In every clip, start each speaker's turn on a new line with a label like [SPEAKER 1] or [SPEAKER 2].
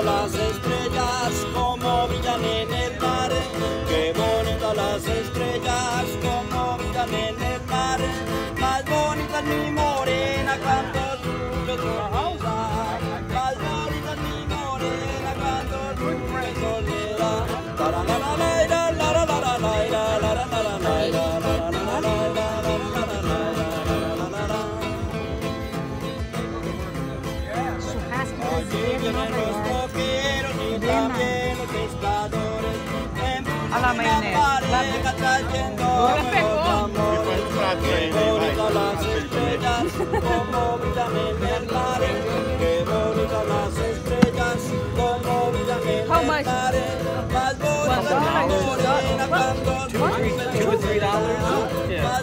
[SPEAKER 1] bonitas las estrellas como brillan en el mar. Qué bonitas las estrellas como brillan en el mar. Más bonita mi morena cuando sube soledad. Más bonita mi morena cuando sube soledad. Olha lá
[SPEAKER 2] a
[SPEAKER 1] maionese. Agora pegou. Vai.
[SPEAKER 2] How much?
[SPEAKER 1] One dollar?
[SPEAKER 2] Two or three, dollars?
[SPEAKER 1] Yeah.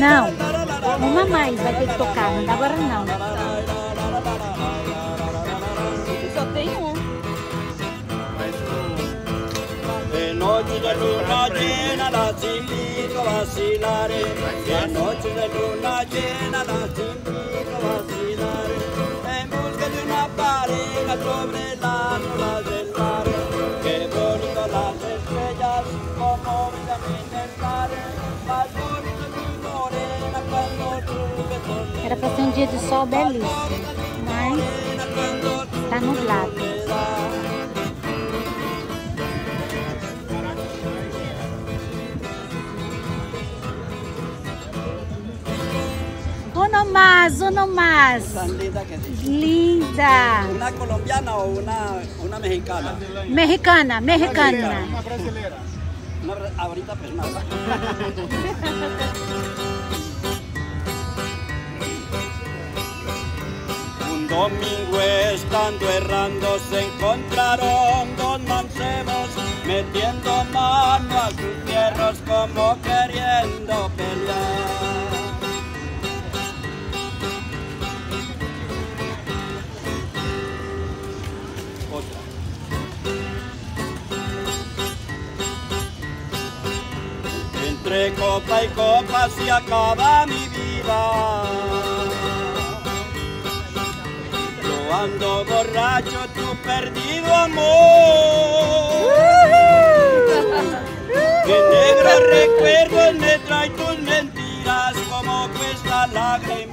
[SPEAKER 3] Não, uma mais vai ter que tocar, agora não.
[SPEAKER 1] De luna llena las invito a vacilar. De noche de luna llena las invito a vacilar. En busca de una pareja sobre las olas del mar. Qué bonito las estrellas como en el mar. Más bonito mi morena cuando soledad.
[SPEAKER 3] Era pra ser um dia de sol belíssimo, mas tá nublado. Uno más, uno más.
[SPEAKER 1] Tan linda que sí.
[SPEAKER 3] Linda.
[SPEAKER 1] ¿Una colombiana o una, una mexicana?
[SPEAKER 3] Mexicana, mexicana.
[SPEAKER 1] Una bra- ahorita pues nada. Un domingo estando errando se encontraron dos mancebos metiendo mano a sus fierros como queriendo pelear. Entre copa y copa se acaba mi vida. Yo ando borracho, tu perdido amor. Que negros recuerdos me trae tus mentiras, como cuesta lágrimas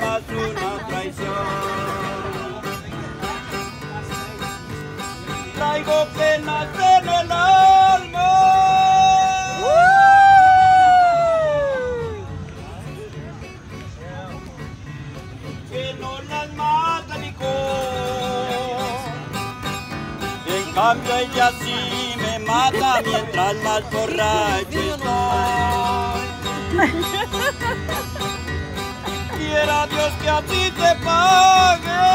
[SPEAKER 1] mientras más borracho estoy. Quiera Dios que a ti te pague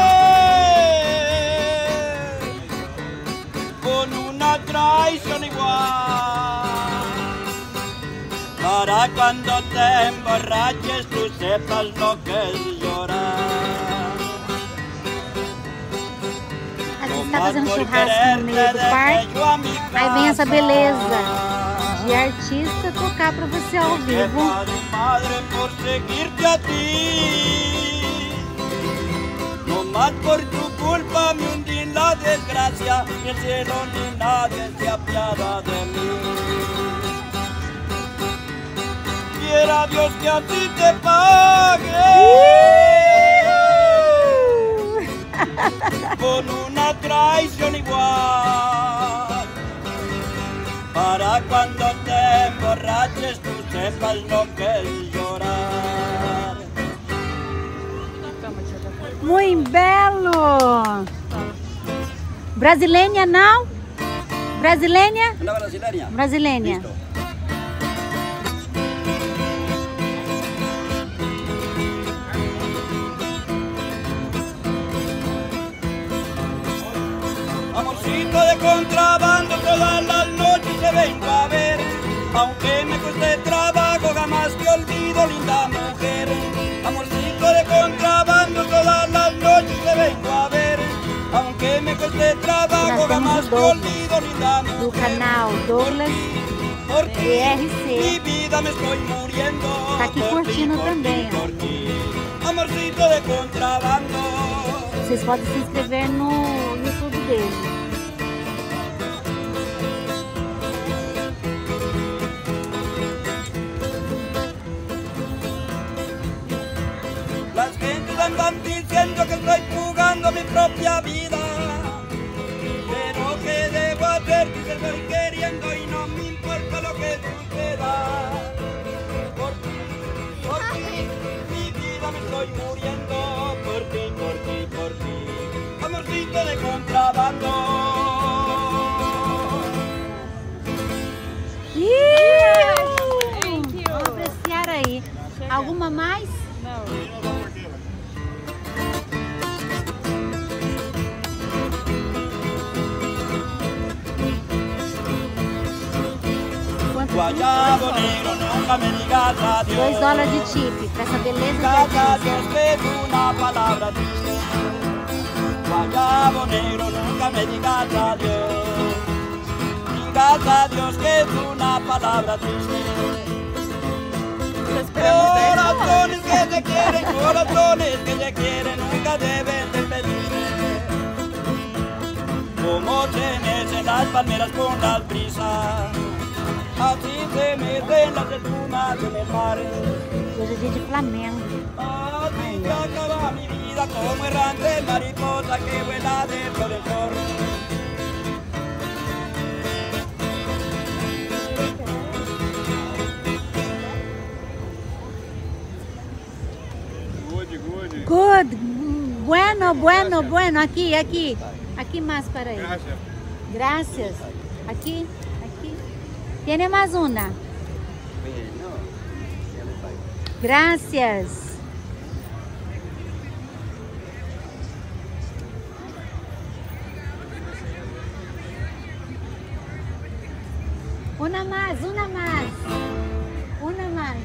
[SPEAKER 1] con una traición igual. Para cuando te emborraches tú sepas lo que es llorar.
[SPEAKER 3] Tá fazendo churrasco no meio do parque. Aí vem essa beleza de artista tocar pra você ao vivo.
[SPEAKER 1] Padre, madre, por seguirte a ti. No más por tu culpa me hundí en la desgracia, ni el cielo ni nadie se apiada de mí. Quiera Dios que a ti te pague con una traición igual. Para cuando te emborraches tú sepas lo que es llorar.
[SPEAKER 3] Muito belo! Brasileña não? Brasileña?
[SPEAKER 1] ¿Una brasileña? De contrabando, todas las noches te vengo a ver. Aunque me cueste trabajo, jamás te olvido, linda mujer. Amorcito de contrabando, todas las noches te vengo a ver. Aunque me cueste trabajo, jamás te olvido, linda mujer.
[SPEAKER 3] Do canal Douglas
[SPEAKER 1] Por ti, mi vida me estoy muriendo.
[SPEAKER 3] Tá aqui curtindo também,
[SPEAKER 1] amorcito de contrabando.
[SPEAKER 3] Vocês podem se inscrever no YouTube dele.
[SPEAKER 1] Andan diciendo que estoy jugando mi propia vida. Pero que debo hacer que estoy queriendo y no me importa lo que suceda. Por ti, por ti, mi vida me estoy muriendo. Por ti, por ti, por ti. Amorcito de contrabando.
[SPEAKER 3] Thank you. Vamos apreciar aí. Alguma mais?
[SPEAKER 1] Guayabo negro, nunca me digas adiós.
[SPEAKER 3] Dois dólares de tip pra essa beleza de.
[SPEAKER 1] Dios que es una palabra triste. Guayabo negro, nunca me digas adiós. Digas adiós que es una palabra triste.
[SPEAKER 2] Te esperamos de
[SPEAKER 1] Corazones que se quieren, corazones que se quieren, nunca deben despedirse. Como se mecen las palmeras con las brisas,
[SPEAKER 3] Hoje é de Flamengo. Good, bueno, bueno, bueno. Aqui, aqui. Aqui mais para aí. Graças. Aqui. Tiene mais uma. Gracias. Una más, una más. Una más.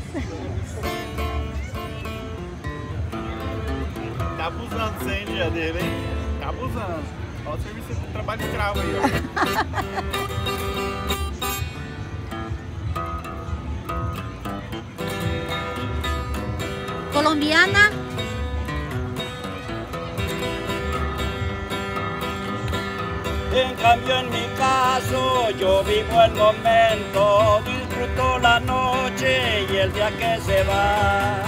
[SPEAKER 4] Tá abusando sem dia dele, hein? Tá abusando. Olha o serviço de trabalho escravo aí, ó.
[SPEAKER 3] Colombiana.
[SPEAKER 1] En cambio en mi caso yo vivo el momento, disfruto la noche y el día que se va.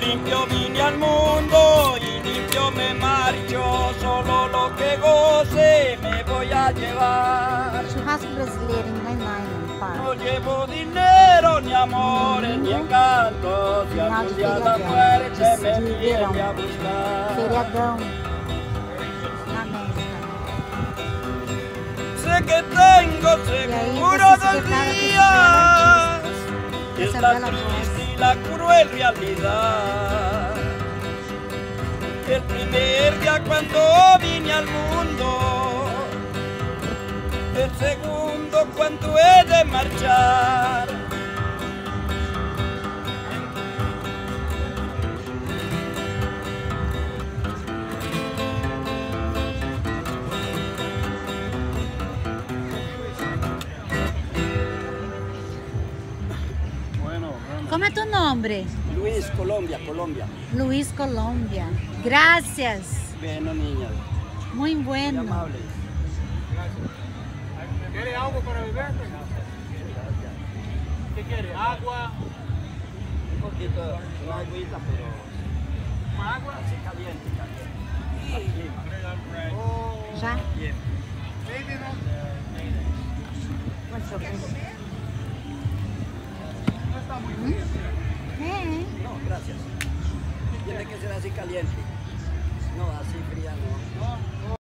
[SPEAKER 1] Limpio vine al mundo y limpio me marcho, solo lo que goce me voy a llevar.
[SPEAKER 3] Churrasco brasileiro em
[SPEAKER 1] No llevo dinero, ni amores, ni encantos, y algún día la muerte me viene a buscar.
[SPEAKER 3] Feriadão. Na América.
[SPEAKER 1] Sé que tengo seguro
[SPEAKER 3] pues, se
[SPEAKER 1] dos días. Es la triste y la cruel realidad. El primer día cuando vine al mundo. El segundo cuando he de marchar.
[SPEAKER 4] Bueno, bueno.
[SPEAKER 3] Como é tu nome?
[SPEAKER 1] Luis, Colombia, Colombia.
[SPEAKER 3] Luis Colômbia. Gracias.
[SPEAKER 1] Bueno, niñas,
[SPEAKER 3] Muy
[SPEAKER 1] muy
[SPEAKER 3] bueno.
[SPEAKER 4] ¿Quiere algo para beber? ¿Qué quiere? ¿Agua?
[SPEAKER 1] Un poquito, una agüita, pero
[SPEAKER 4] ¿Agua?
[SPEAKER 1] caliente, caliente.